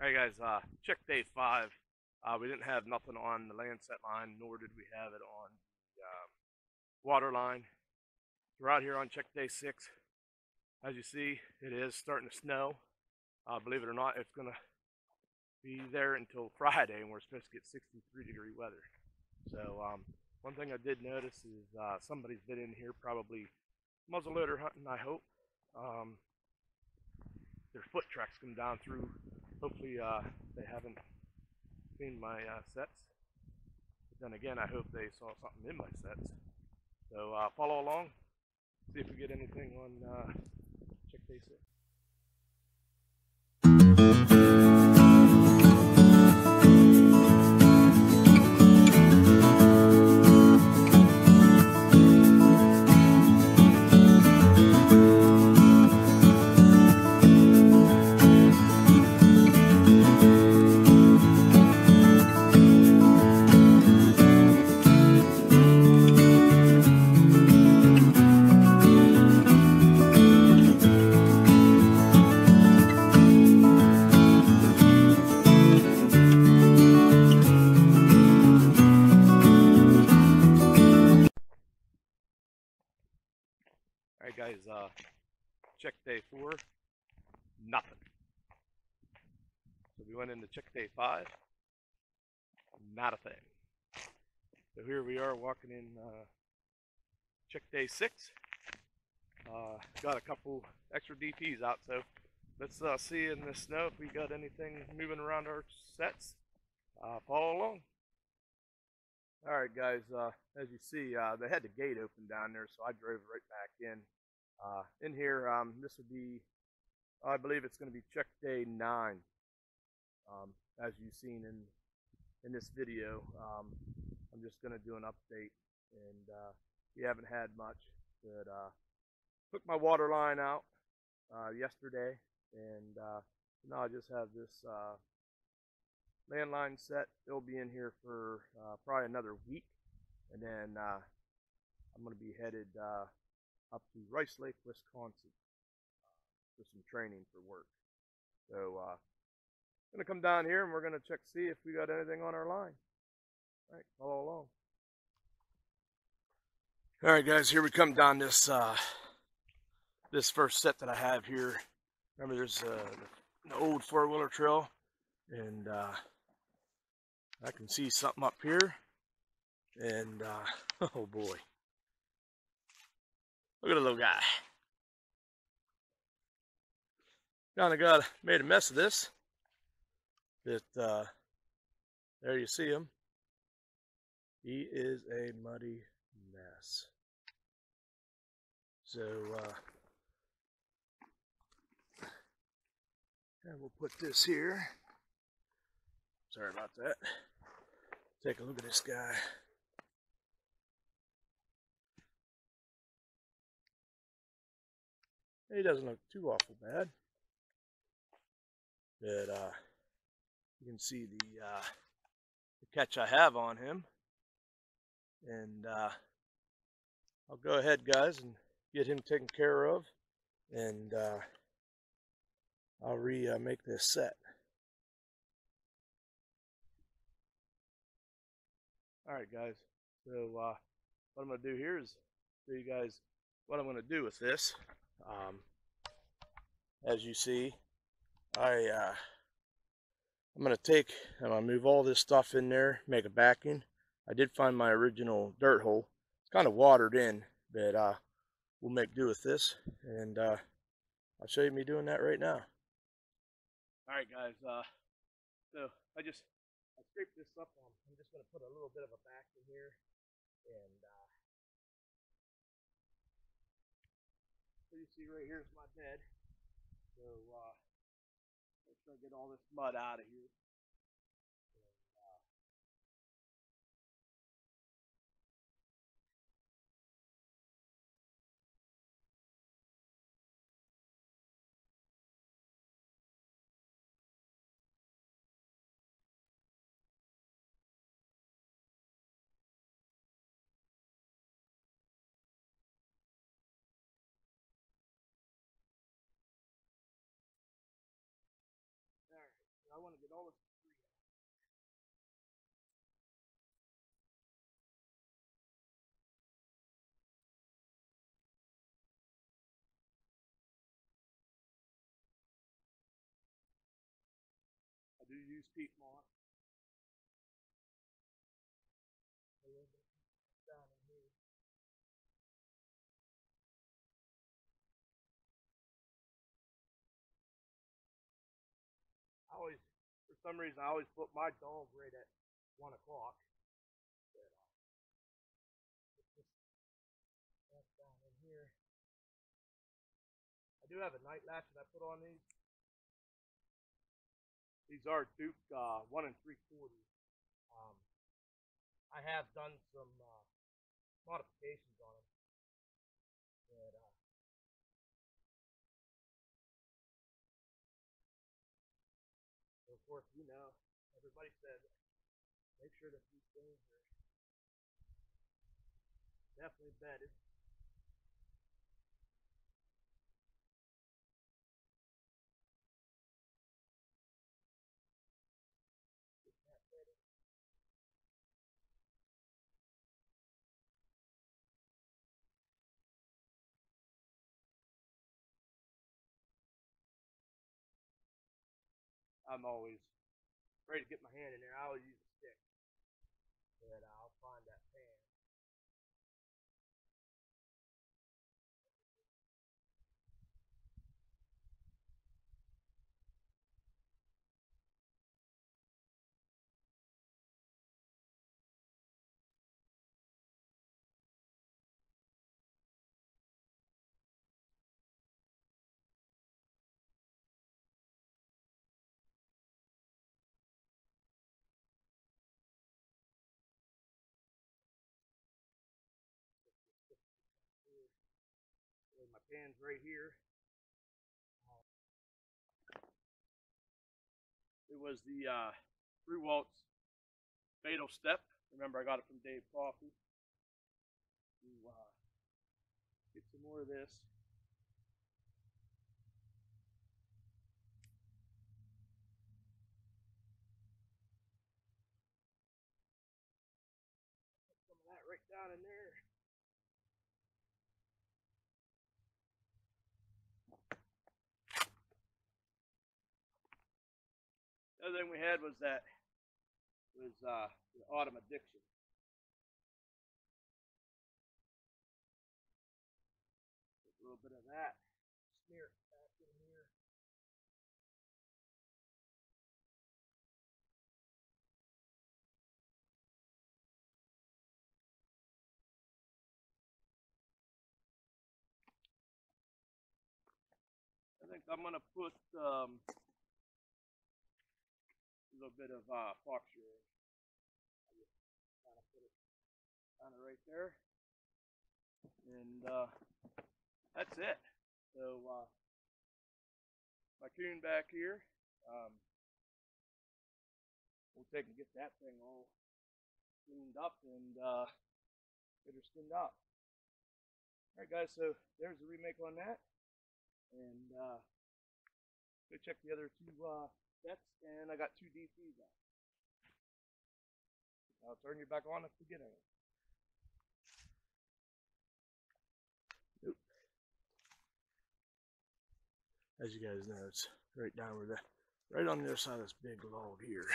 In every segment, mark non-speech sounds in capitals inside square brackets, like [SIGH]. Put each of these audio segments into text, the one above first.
All right, guys. Uh, check day five. Uh, we didn't have nothing on the land set line, nor did we have it on the um, water line. We're out here on check day six. As you see, it is starting to snow. Uh, believe it or not, it's gonna be there until [LAUGHS] Friday, and we're supposed to get 63 degree weather. So um, one thing I did notice is uh, somebody's been in here, probably muzzleloader hunting. I hope. Um, their foot tracks come down through hopefully uh, they haven't seen my uh, sets. But then again, I hope they saw something in my sets. So uh, follow along, see if we get anything on uh, Check Day 6. Check day four. Nothing. So we went into check day five. Not a thing. So here we are walking in uh, check day six. Uh, got a couple extra DPs out, so let's uh, see in the snow if we got anything moving around our sets. Uh, follow along. All right, guys. Uh, as you see, uh, they had the gate open down there, so I drove right back in. Uh, in here, um, this would be, I believe it's going to be check day nine. Um, as you've seen in in this video, um, I'm just going to do an update, and uh, we haven't had much. But uh, took my water line out uh, yesterday, and uh, now I just have this uh, landline set. It'll be in here for probably another week, and then I'm going to be headed up to Rice Lake, Wisconsin, for some training for work. So uh, to come down here and we're going to check see if we got anything on our line. All right, follow along. All right, guys, here we come down this uh, this first set that I have here. Remember, there's uh, the old four wheeler trail, and uh, I can see something up here, and uh, [LAUGHS] oh boy, look at the little guy. Kind of got made a mess of this. That uh, there you see him. He is a muddy mess. So uh, and we'll put this here. Sorry about that. Take a look at this guy. He doesn't look too awful bad. But uh, you can see the, uh, the catch I have on him. And uh, I'll go ahead, guys, and get him taken care of. And uh, I'll re-make this set. Alright guys, so uh, what I'm going to do here is show you guys what I'm going to do with this. Um, as you see, I, uh, I'm going to take, and I'm going to move all this stuff in there, make a backing. I did find my original dirt hole. It's kind of watered in, but uh, we'll make do with this. And uh, I'll show you me doing that right now. Alright guys, uh, so I just I scraped this up on, I'm just going to put a little bit of a back in here and uh, so you see right here is my bed. So uh, make sure to get all this mud out of here Use peat moss. Always, for some reason, I always put my dog right at one o'clock. I do have a night latch that I put on these. These are Duke uh, one and three quarters. Um, I have done some uh, modifications on them. But, uh, so of course, you know, everybody said make sure that these things are definitely bedded. I'm always ready to get my hand in there. I always use a stick. But I'll find that pan. Pan's right here. It was the uh, Brew Waltz Fatal Step. Remember, I got it from Dave Coffee. To uh, get some more of this. Some of that right down in there. Other thing we had was that was uh, the autumn addiction. A little bit of that, smear back in here. I think I'm gonna put um, little bit of uh, kind of put it kind of right there, and uh, that's it. So uh, my coon back here, um, we'll take and get that thing all cleaned up and uh, get her skinned up. All right, guys. So there's the remake on that, and uh, go check the other two uh, sets, and I got two DCs. I'll turn you back on at the beginning. Nope. As you guys know, it's right down where the right on the other side of this big log here.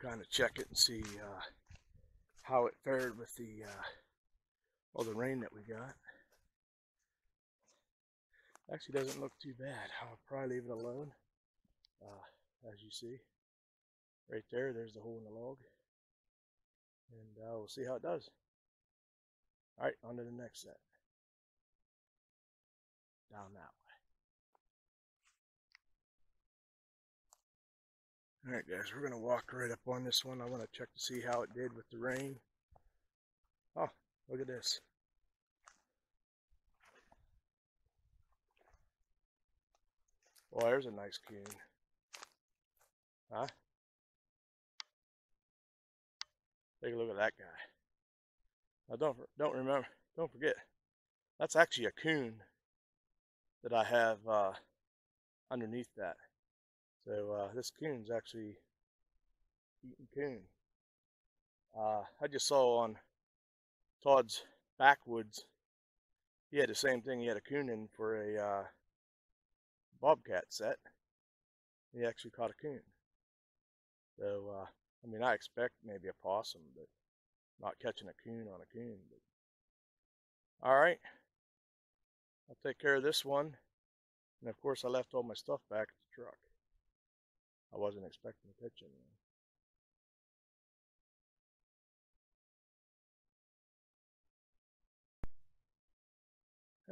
Kind of check it and see uh, how it fared with the uh, all the rain that we got. Actually, doesn't look too bad. I'll probably leave it alone. Uh, as you see, right there, there's the hole in the log, and uh, we'll see how it does. All right, on to the next set. Down that way. All right, guys, we're gonna walk right up on this one. I want to check to see how it did with the rain. Oh, look at this. Well, there's a nice coon. Huh? Take a look at that guy. Now don't don't remember. Don't forget. That's actually a coon that I have uh, underneath that. So uh, this coon's actually eating coon. Uh, I just saw on Todd's backwoods, he had the same thing. He had a coon in for a uh, bobcat set. He actually caught a coon. So, uh, I mean, I expect maybe a possum, but not catching a coon on a coon. But all right, I'll take care of this one. And of course, I left all my stuff back at the truck. I wasn't expecting to catch anyone.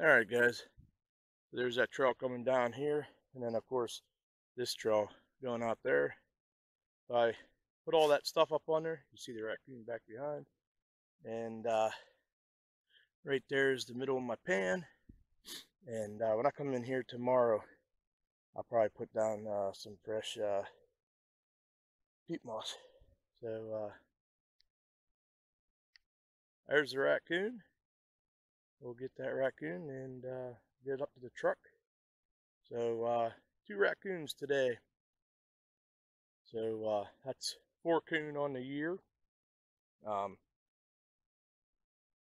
Alright guys, there's that trail coming down here, and then of course this trail going out there. If I put all that stuff up on there, you see the raccoon back behind, and uh, right there is the middle of my pan, and uh, when I come in here tomorrow, I'll probably put down uh, some fresh uh, peat moss. So uh, there's the raccoon we'll get that raccoon and uh, get it up to the truck. So uh, two raccoons today. So uh, that's four coon on the year. Um,